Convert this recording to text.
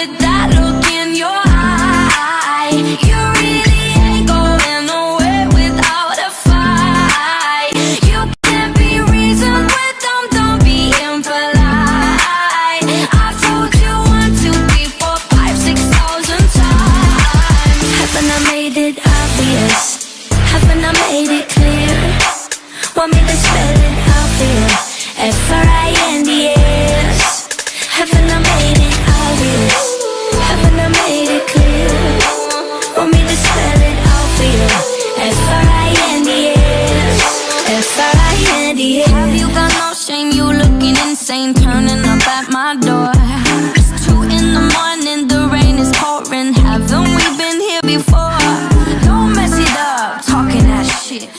with that look in your eye You really ain't going without a fight You can't be reasoned with don't be impolite I've told you one, two, three, four, five, six thousand times Haven't I made it obvious? Haven't I made it clear? Want me to spell it out for you? shame you looking insane Turning up at my door. It's two in the morning, the rain is pouring. Haven't we been here before? Don't mess it up, talking that shit.